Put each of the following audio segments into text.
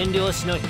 遠慮はしない。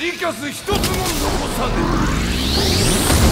リキャス一つも残さぬ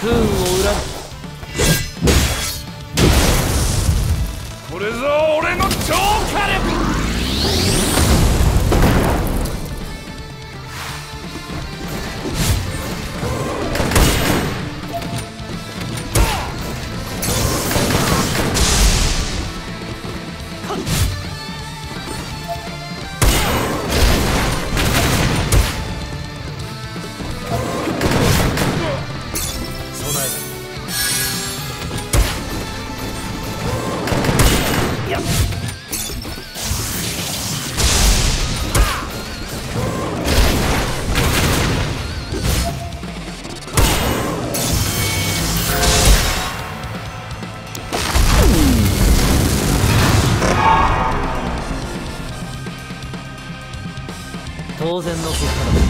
不運を恨む。これぞ当然の結果だ。